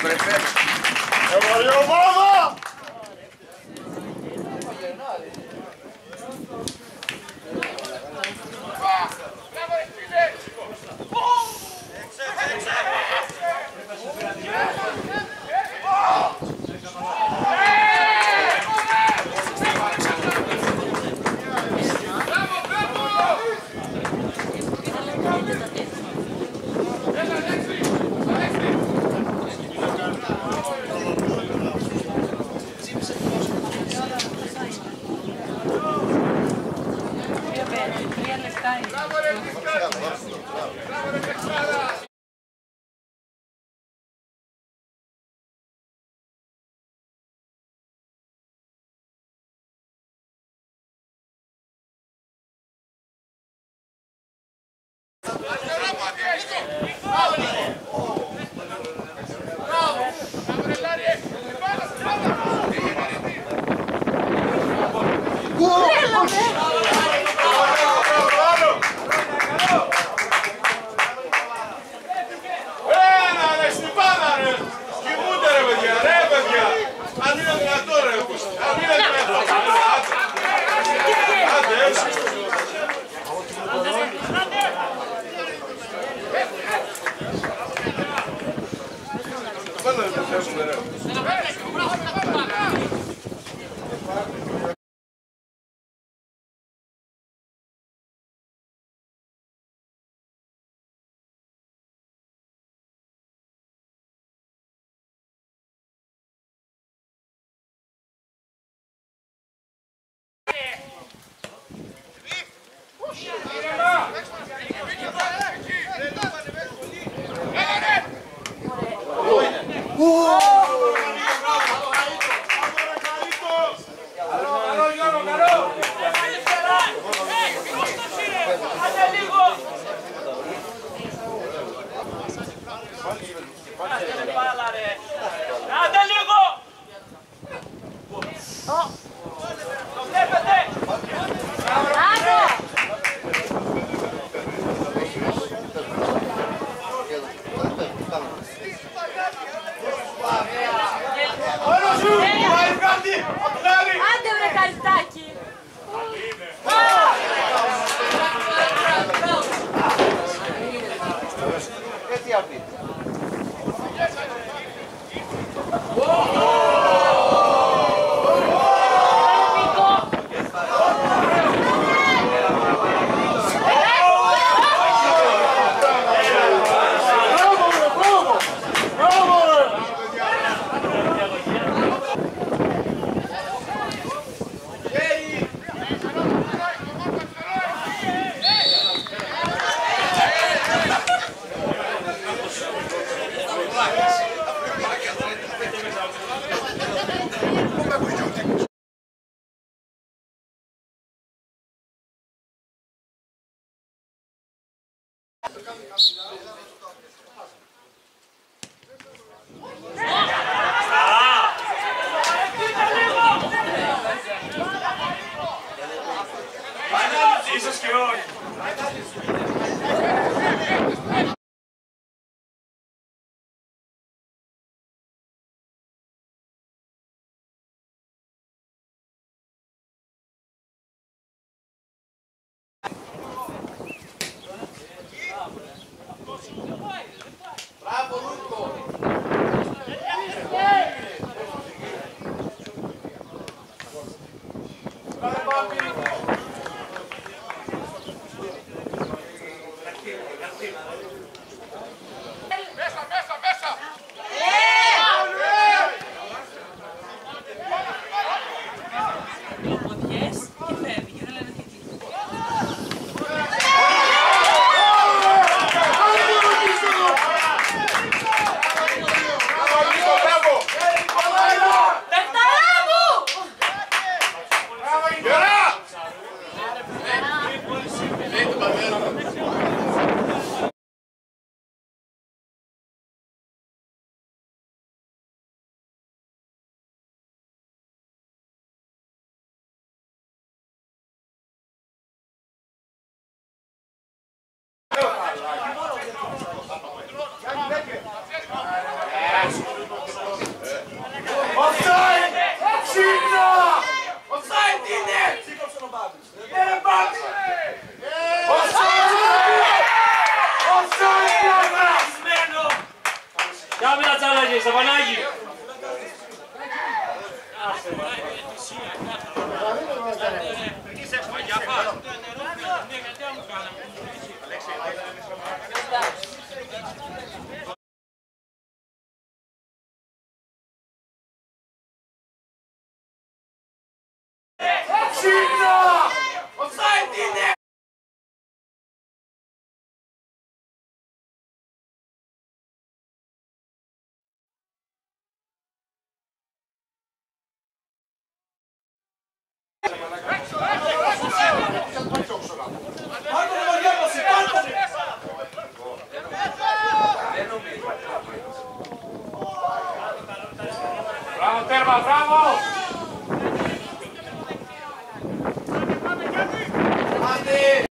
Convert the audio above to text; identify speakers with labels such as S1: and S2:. S1: prefeito. Eu morri, eu morro! Αντί να δυνατό Bana öyle bir şey 下面。Jesus, que olho! Σταβανάγι, Σταβανάγι. Ξύπνα! Offside είναι! ¡Vamos!